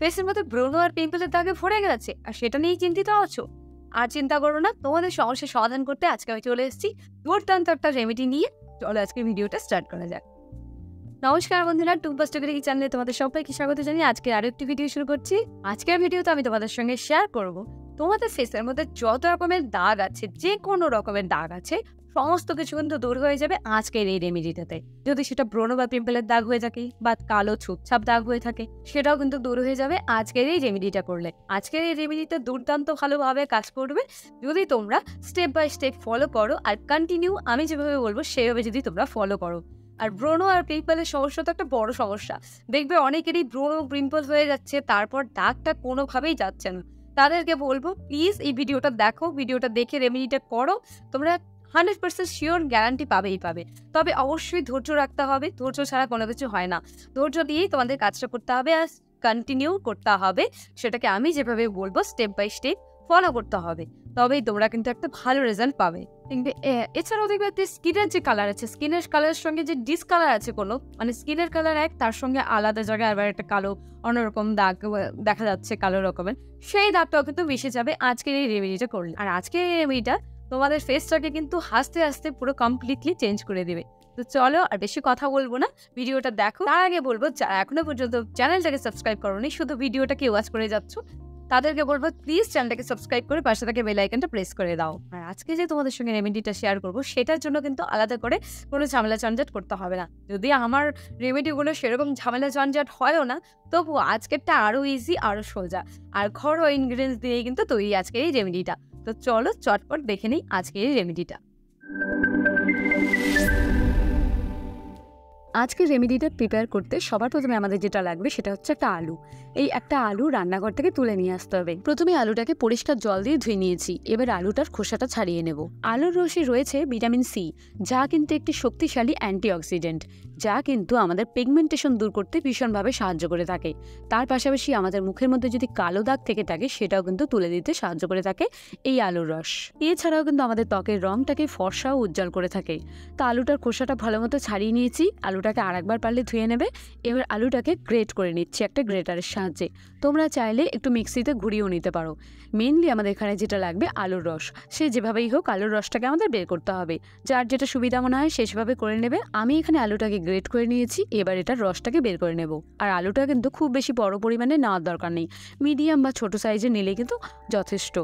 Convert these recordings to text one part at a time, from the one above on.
ফেসের মধ্যে ব্রণ আর পিম্পলের দাগে ভরে গেছে, আর সেটা নিয়েই চিন্তিত আছো। আর চিন্তা করো না, তোমাদের সমস্যার সমাধান করতে আজকে আমি চলে এসেছি দুর্দান্ত একটা রেমেডি নিয়ে। চলো আজকে ভিডিওটা স্টার্ট করা যাক। নমস্কার বন্ধুরা টুকবাস্টকের এই চ্যানেলে তোমাদের সবাইকে স্বাগত জানিয়ে আজকে আরও একটি ভিডিও শুরু করছি। আজকের ভিডিওতে আমি তোমাদের সঙ্গে শেয়ার করব, তোমাদের ফেসের মধ্যে যত রকমের দাগ আছে যে কোনো রকমের দাগ আছে সমস্ত কিছু কিন্তু দূর হয়ে যাবে আজকের এই রেমেডিটাতে যদি সেটা ব্রণ বা পিম্পলের দাগ হয়ে থাকে বা কালো ছুপছাপ দাগ হয়ে থাকে, সেটাও কিন্তু দূর হয়ে যাবে আজকের এই রেমেডিটা করলে। আজকের এই রেমেডিটা দুর্দান্ত ভালোভাবে কাজ করবে। যদি তোমরা স্টেপ বাই স্টেপ ফলো করো আর কন্টিনিউ আমি যেভাবে বলব সেভাবে যদি তোমরা ফলো করো। আর ব্রণ আর পিম্পলের সমস্যা তো একটা বড় সমস্যা। দেখবে অনেকেরই ব্রণ পিম্পল হয়ে যাচ্ছে, তারপর দাগটা কোনোভাবেই যাচ্ছে না। তাদেরকে বলব প্লিজ এই ভিডিওটা দেখো ভিডিওটা দেখে রেমেডিটা করো। তোমরা হান্ড্রেড পার্সেন্ট শিওর গ্যারান্টি পাবেই পাবে। তবে অবশ্যই ধৈর্য রাখতে হবে। ধৈর্য ছাড়া কোনো কিছু হয় না। ধৈর্য দিয়েই তোমাদের কাজটা করতে হবে আর কন্টিনিউ করতে হবে। সেটাকে আমি যেভাবে বলব স্টেপ বাই স্টেপ ফলো করতে হবে। তবেই তোমরা কিন্তু একটা ভালো রেজাল্ট পাবে। এছাড়াও দেখবে যে স্কিনের যে কালার আছে স্কিনের কালারের সঙ্গে যে ডিসকালার আছে কোনো মানে স্কিনের কালার এক, তার সঙ্গে আলাদা জায়গায় আবার একটা কালো, অন্যরকম দাগ দেখা যাচ্ছে কালো রকমের, সেই দাগটাও কিন্তু মিশে যাবে। আজকের এই রেমেডিটা করলে। আর আজকের এই রেমেডিটা তোমাদের ফেসটাকে কিন্তু হাসতে হাসতে পুরো কমপ্লিটলি চেঞ্জ করে দেবে। তো চলো আর বেশি কথা বলব না, ভিডিওটা দেখো। তার আগে বলব এখনও পর্যন্ত চ্যানেলটাকে সাবস্ক্রাইব করোনি, শুধু ভিডিওটাকে ওয়াচ করে যাচ্ছ, তাদেরকে বলব প্লিজ চ্যানেলটাকে সাবস্ক্রাইব করে পাশে থেকে বেল আইকনটা প্রেস করে দাও। আর আজকে যে তোমাদের সঙ্গে রেমেডিটা শেয়ার করব, সেটার জন্য কিন্তু আলাদা করে কোনো ঝামেলা ঝঞ্ঝাট করতে হবে না। যদি আমার রেমেডিগুলো সেরকম ঝামেলা ঝঞ্ঝাট হয়ও না তবু আজকেরটা আরও ইজি আরও সোজা। আর ঘরোয়া ইনগ্রিডিয়েন্টস দিয়েই কিন্তু তৈরি আজকের এই রেমেডিটা তো চলো চটপট দেখে নিই আজকের এই রেমেডিটা আজকের রেমেডিটা প্রিপেয়ার করতে সবার প্রথমে আমাদের যেটা লাগবে সেটা হচ্ছে একটা আলু। এই একটা আলু রান্নাঘর থেকে তুলে নিয়ে আসতে হবে। প্রথমে আলুটাকে পরিষ্কার জল দিয়ে ধুয়ে নিয়েছি। এবার আলুটার খোসাটা ছাড়িয়ে নেব। আলুর রসে রয়েছে ভিটামিন সি যা কিন্তু একটি শক্তিশালী অ্যান্টিঅক্সিডেন্ট যা কিন্তু আমাদের পিগমেন্টেশন দূর করতে ভীষণভাবে সাহায্য করে থাকে। তার পাশাপাশি আমাদের মুখের মধ্যে যদি কালো দাগ থেকে থাকে, সেটাও কিন্তু তুলে দিতে সাহায্য করে থাকে এই আলুর রস। এছাড়াও কিন্তু আমাদের ত্বকের রংটাকে ফর্সা ও উজ্জ্বল করে থাকে। তা আলুটার খোসাটা ভালো মতো ছাড়িয়ে নিয়েছি। আলুটাকে আরেকবার পারলে ধুয়ে নেবে। এবার আলুটাকে গ্রেট করে নিচ্ছি একটা গ্রেটারের সাহায্যে। তোমরা চাইলে একটু মিক্সিতে ঘুরিয়েও নিতে পারো। মেনলি আমাদের এখানে যেটা লাগবে আলুর রস। সে যেভাবেই হোক আলুর রসটাকে আমাদের বের করতে হবে। যার যেটা সুবিধা মনে হয় সে সেভাবে করে নেবে। আমি এখানে আলুটাকে গ্রেট করে নিয়েছি। এবার এটার রসটাকে বের করে নেব। আর আলুটা কিন্তু খুব বেশি বড় পরিমাণে নেওয়ার দরকার নেই। মিডিয়াম বা ছোট সাইজে নিলে কিন্তু যথেষ্ট।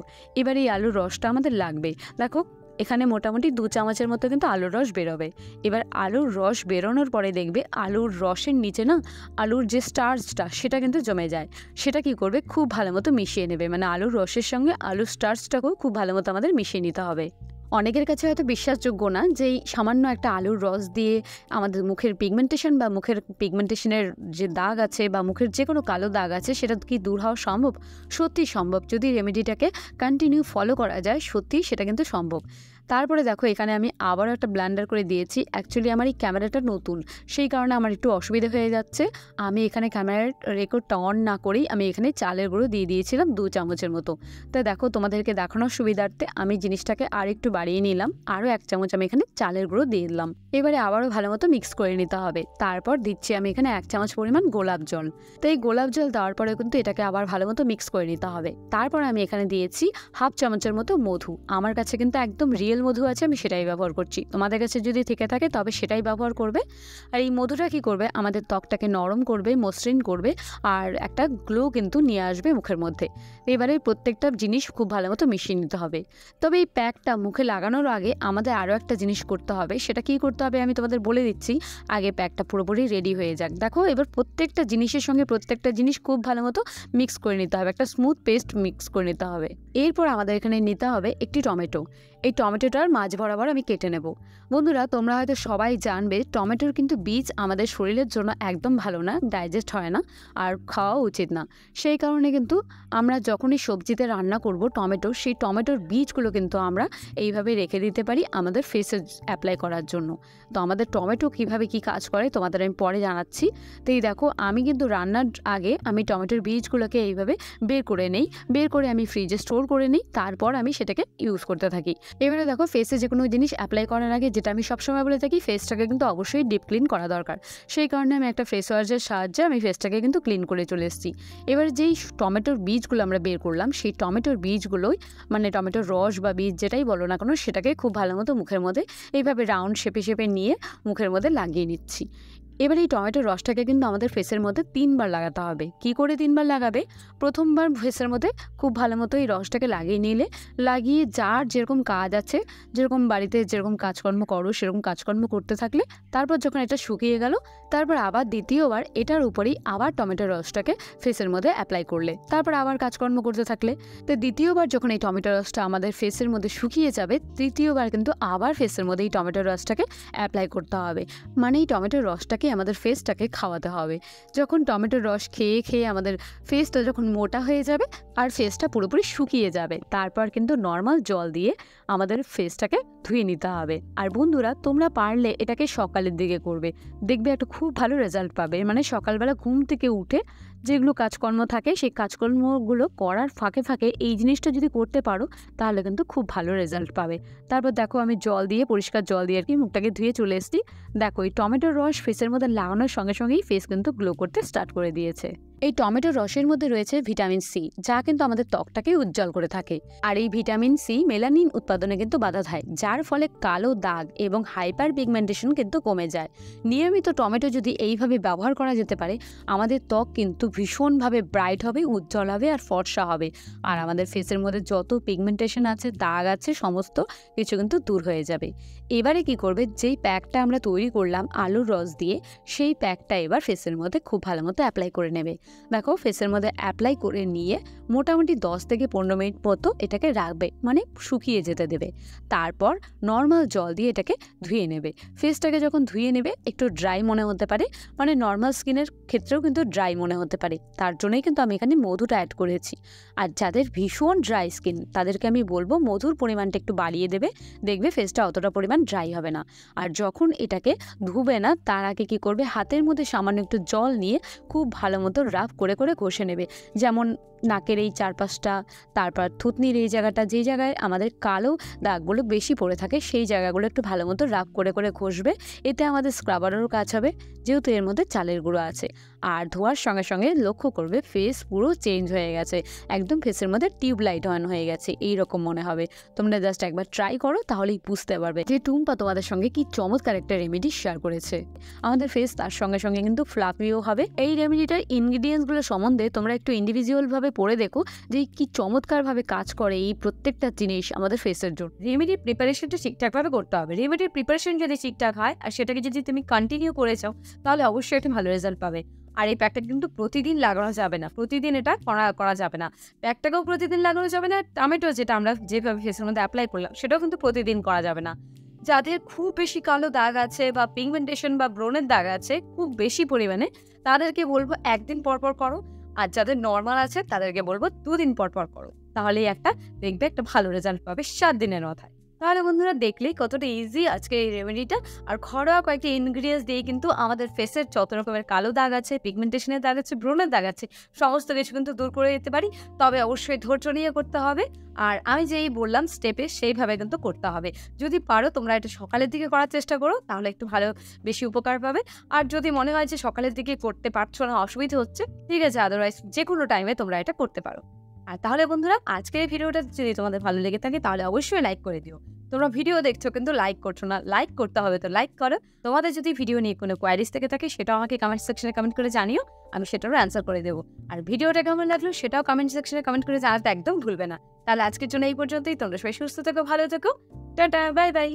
এবার এই আলুর রসটা আমাদের লাগবে। দেখো এখানে মোটামুটি দু চামচের মতো কিন্তু আলুর রস বেরোবে। এবার আলুর রস বেরোনোর পরে দেখবে আলুর রসের নিচে না আলুর যে স্টার্চটা সেটা কিন্তু জমে যায়। সেটা কি করবে? খুব ভালো মতো মিশিয়ে নেবে। মানে আলুর রসের সঙ্গে আলুর স্টার্চটাকেও খুব ভালো মতো আমাদের মিশিয়ে নিতে হবে। অনেকের কাছে হয়তো বিশ্বাসযোগ্য না যে সামান্য একটা আলুর রস দিয়ে আমাদের মুখের পিগমেন্টেশন বা মুখের পিগমেন্টেশনের যে দাগ আছে বা মুখের যে কোনো কালো দাগ আছে সেটা কি দূর হওয়া সম্ভব? সত্যি সম্ভব। যদি রেমেডিটাকে কন্টিনিউ ফলো করা যায় সত্যি সেটা কিন্তু সম্ভব। তারপরে দেখো, এখানে আমি আবারও একটা ব্ল্যান্ডার করে দিয়েছি। অ্যাকচুয়ালি আমার এই ক্যামেরাটা নতুন, সেই কারণে আমার একটু অসুবিধা হয়ে যাচ্ছে। আমি এখানে ক্যামেরার রেকর্ডটা অন না করেই আমি এখানে চালের গুঁড়ো দিয়ে দিয়েছিলাম দু চামচের মতো। তো দেখো, তোমাদেরকে দেখানোর সুবিধার্থে আমি জিনিসটাকে আর একটু বাড়িয়ে নিলাম, আরও এক চামচ আমি এখানে চালের গুঁড়ো দিয়ে দিলাম। এবারে আবারও ভালো মতো মিক্স করে নিতে হবে। তারপর দিচ্ছি আমি এখানে এক চামচ পরিমাণ গোলাপ জল। তো এই গোলাপ জল দেওয়ার পরে কিন্তু এটাকে আবার ভালো মতো মিক্স করে নিতে হবে। তারপর আমি এখানে দিয়েছি হাফ চামচের মতো মধু। আমার কাছে কিন্তু একদম রিয়েল মধু আছে, আমি সেটাই ব্যবহার করছি। তোমাদের কাছে যদি থেকে থাকে, তবে সেটাই ব্যবহার করবে। আর এই মধুটা কী করবে? আমাদের ত্বকটাকে নরম করবে, মসৃণ করবে, আর একটা গ্লো কিন্তু নিয়ে আসবে মুখের মধ্যে। এবারে প্রত্যেকটা জিনিস খুব ভালো মতো মিশিয়ে নিতে হবে। তবে এই প্যাকটা মুখে লাগানোর আগে আমাদের আরও একটা জিনিস করতে হবে। সেটা কি করতে হবে আমি তোমাদের বলে দিচ্ছি। আগে প্যাকটা পুরোপুরি রেডি হয়ে যাক। দেখো, এবার প্রত্যেকটা জিনিসের সঙ্গে প্রত্যেকটা জিনিস খুব ভালো মতো মিক্স করে নিতে হবে। একটা স্মুথ পেস্ট মিক্স করে নিতে হবে। এরপর আমাদের এখানে নিতে হবে একটি টমেটো। এই টমেটোটার মাঝ বরাবর আমি কেটে নেব। বন্ধুরা, তোমরা হয়তো সবাই জানবে, টমেটোর কিন্তু বীজ আমাদের শরীরের জন্য একদম ভালো না ডাইজেস্ট হয় না আর খাওয়া উচিত না। সেই কারণে কিন্তু আমরা যখনই সবজিতে রান্না করব টমেটো, সেই টমেটোর বীজগুলো কিন্তু আমরা এইভাবে রেখে দিতে পারি আমাদের ফেসে অ্যাপ্লাই করার জন্য। তো আমাদের টমেটো কীভাবে কি কাজ করে তোমাদের আমি পরে জানাচ্ছি। তো এই দেখো, আমি কিন্তু রান্নার আগে আমি টমেটোর বীজগুলোকে এইভাবে বের করে নেই। বের করে আমি ফ্রিজে স্টোর করে নিই, তারপর আমি সেটাকে ইউজ করতে থাকি। এবারে দেখো ফেসে যে কোনো জিনিস অ্যাপ্লাই করার আগে যেটা আমি সবসময় বলে থাকি ফেসটাকে কিন্তু অবশ্যই ডিপ ক্লিন করা দরকার। সেই কারণে আমি একটা ফেস ওয়াশের সাহায্যে আমি ফেসটাকে কিন্তু ক্লিন করে চলে এসেছি। এবার যেই টমেটোর বীজগুলো আমরা বের করলাম, সেই টমেটোর বীজগুলোই মানে টমেটোর রস বা বীজ যেটাই বলো না কেন, সেটাকে খুব ভালো মতো মুখের মধ্যে এইভাবে রাউন্ড শেপে শেপে নিয়ে মুখের মধ্যে লাগিয়ে নিচ্ছি। এবার এই টমেটোর রসটাকে কিন্তু আমাদের ফেসের মধ্যে তিনবার লাগাতে হবে। কি করে তিনবার লাগাবে? প্রথমবার ফেসের মধ্যে খুব ভালো মতো এই রসটাকে লাগিয়ে নিলে, লাগিয়ে যার যেরকম কাজ আছে, যেরকম বাড়িতে যেরকম কাজকর্ম করো, সেরকম কাজকর্ম করতে থাকলে, তারপর যখন এটা শুকিয়ে গেল, তারপর আবার দ্বিতীয়বার এটার উপরেই আবার টমেটোর রসটাকে ফেসের মধ্যে অ্যাপ্লাই করলে। তারপর আবার কাজকর্ম করতে থাকলে। তো দ্বিতীয়বার যখন এই টমেটো রসটা আমাদের ফেসের মধ্যে শুকিয়ে যাবে, তৃতীয়বার কিন্তু আবার ফেসের মধ্যে এই টমেটোর রসটাকে অ্যাপ্লাই করতে হবে। মানে এই টমেটোর রসটাকে আমাদের ফেসটাকে খাওয়াতে হবে। যখন টমেটোর রস খেয়ে খেয়ে আমাদের ফেসটা যখন মোটা হয়ে যাবে, আর ফেসটা পুরোপুরি শুকিয়ে যাবে, তারপর কিন্তু নর্মাল জল দিয়ে আমাদের ফেসটাকে ধুয়ে নিতে হবে। আর বন্ধুরা, তোমরা পারলে এটাকে সকালের দিকে করবে। দেখবে একটা খুব ভালো রেজাল্ট পাবে। মানে সকালবেলা ঘুম থেকে উঠে যেগুলো কাজকর্ম থাকে, সেই কাজকর্মগুলো করার ফাঁকে ফাঁকে এই জিনিসটা যদি করতে পারো, তাহলে কিন্তু খুব ভালো রেজাল্ট পাবে। তারপর দেখো আমি জল দিয়ে, পরিষ্কার জল দিয়ে আর কি মুখটাকে ধুয়ে চলে এসেছি। দেখো এই টমেটোর রস ফেসের মধ্যে লাগানোর সঙ্গে সঙ্গেই ফেস কিন্তু গ্লো করতে স্টার্ট করে দিয়েছে। এই টমেটোর রসের মধ্যে রয়েছে ভিটামিন সি, যা কিন্তু আমাদের ত্বকটাকে উজ্জ্বল করে থাকে। আর এই ভিটামিন সি মেলানিন উৎপাদনে কিন্তু বাধা দেয়, যার ফলে কালো দাগ এবং হাইপার পিগমেন্টেশন কিন্তু কমে যায়। নিয়মিত টমেটো যদি এইভাবে ব্যবহার করা যেতে পারে, আমাদের ত্বক কিন্তু ভীষণভাবে ব্রাইট হবে, উজ্জ্বল হবে আর ফর্সা হবে। আর আমাদের ফেসের মধ্যে যত পিগমেন্টেশন আছে, দাগ আছে, সমস্ত কিছু কিন্তু দূর হয়ে যাবে। এবারে কি করবে, যেই প্যাকটা আমরা তৈরি করলাম আলুর রস দিয়ে, সেই প্যাকটা এবার ফেসের মধ্যে খুব ভালো মতো অ্যাপ্লাই করে নেবে। দেখো ফেসের মধ্যে অ্যাপ্লাই করে নিয়ে মোটামুটি দশ থেকে পনেরো মিনিট মতো এটাকে রাখবে মানে শুকিয়ে যেতে দেবে। তারপর নর্মাল জল দিয়ে এটাকে ধুয়ে নেবে। ফেসটাকে যখন ধুয়ে নেবে, একটু ড্রাই মনে হতে পারে মানে নর্মাল স্কিনের ক্ষেত্রেও কিন্তু ড্রাই মনে হতে পারে। তার জন্যই কিন্তু আমি এখানে মধুটা অ্যাড করেছি। আর যাদের ভীষণ ড্রাই স্কিন তাদেরকে আমি বলব মধুর পরিমাণটা একটু বাড়িয়ে দেবে, দেখবে ফেসটা অতটা পরিমাণ ড্রাই হবে না। আর যখন এটাকে ধুবে না, তার আগে কী করবে, হাতের মধ্যে সামান্য একটু জল নিয়ে খুব ভালো মতো রাফ করে করে ঘষে নেবে। যেমন নাকের এই চারপাশটা, তারপর থুতনির এই জায়গাটা যেই জায়গায় আমাদের কালো দাগগুলো বেশি পড়ে থাকে, সেই জায়গাগুলো একটু ভালো মতো রাফ করে করে ঘষবে। এতে আমাদের স্ক্রাবারেরও কাজ হবে, যেহেতু এর মধ্যে চালের গুঁড়ো আছে। আর ধোয়ার সঙ্গে সঙ্গে লক্ষ্য করবে, ফেস পুরো চেঞ্জ হয়ে গেছে। একদম ফেসের মধ্যে টিউব লাইট অন হয়ে গেছে, এই রকম মনে হবে। তোমরা জাস্ট একবার ট্রাই করো, তাহলেই বুঝতে পারবে যে টুম্পা তোমাদের সঙ্গে কি চমৎকার একটা রেমেডি শেয়ার করেছে। আমাদের ফেস তার সঙ্গে সঙ্গে কিন্তু ফ্লাফিও হবে। এই রেমেডিটার ইনগ্রিডিয়েন্টসগুলো সম্বন্ধে তোমরা একটু ইন্ডিভিজুয়ালভাবে পড়ে দেখো যে কি চমৎকারভাবে কাজ করে এই প্রত্যেকটা জিনিস আমাদের ফেসের জন্য। রেমেডির প্রিপারেশনটা ঠিকঠাকভাবে করতে হবে। রেমেডির প্রিপারেশন যদি ঠিকঠাক হয় আর সেটাকে যদি তুমি কন্টিনিউ করে চাও তাহলে অবশ্যই একটা ভালো রেজাল্ট পাবে। আর এই প্যাকটা কিন্তু প্রতিদিন লাগানো যাবে না। প্রতিদিন এটা করা করা যাবে না। প্যাকটাকেও প্রতিদিন লাগানো যাবে না টমেটো যেটা আমরা যেভাবে ফেসের মধ্যে অ্যাপ্লাই করলাম, সেটাও কিন্তু প্রতিদিন করা যাবে না। যাদের খুব বেশি কালো দাগ আছে বা পিগমেন্টেশন বা ব্রণের দাগ আছে খুব বেশি পরিমাণে, তাদেরকে বলব একদিন পরপর পর করো। আর যাদের নর্মাল আছে, তাদেরকে বলব দুদিন পর পর করো। তাহলেই একটা দেখবে একটা ভালো রেজাল্ট পাবে সাত দিনের মাথায়। তাহলে বন্ধুরা দেখলেই কতটা ইজি আজকে এই রেমেডিটা আর ঘরোয়া কয়েকটি ইনগ্রিডিয়েন্টস দিয়ে কিন্তু আমাদের ফেসের যত রকমের কালো দাগ আছে পিগমেন্টেশনের দাগ আছে, ব্রণের দাগ আছে, সমস্ত কিছু কিন্তু দূর করে দিতে পারি। তবে অবশ্যই ধৈর্য নিয়ে করতে হবে। আর আমি যেই বললাম স্টেপে সেইভাবে কিন্তু করতে হবে। যদি পারো তোমরা এটা সকালের দিকে করার চেষ্টা করো, তাহলে একটু ভালো বেশি উপকার পাবে। আর যদি মনে হয় যে সকালের দিকে করতে পারছ না, অসুবিধা হচ্ছে, ঠিক আছে আদারওয়াইজ যে কোনো টাইমে তোমরা এটা করতে পারো। আর তাহলে বন্ধুরা, আজকের ভিডিওটা যদি তোমাদের ভালো লেগে থাকে, তাহলে অবশ্যই লাইক করে দিও। তোমরা ভিডিও দেখছ, কিন্তু লাইক করছ না। লাইক করতে হবে তো লাইক করো। তোমাদের যদি ভিডিও নিয়ে কোনো কোয়ারিজ থেকে থাকে, সেটাও আমাকে কমেন্ট সেকশনে কমেন্ট করে জানিও, আমি সেটারও অ্যান্সার করে দেবো। আর ভিডিওটা কেমন লাগল, সেটাও কমেন্ট সেকশনে কমেন্ট করে জানাতে একদম ভুলবে না। তাহলে আজকের জন্য এই পর্যন্তই। তোমরা সবাই সুস্থ থেকো, ভালো থেকো। Tata bye bye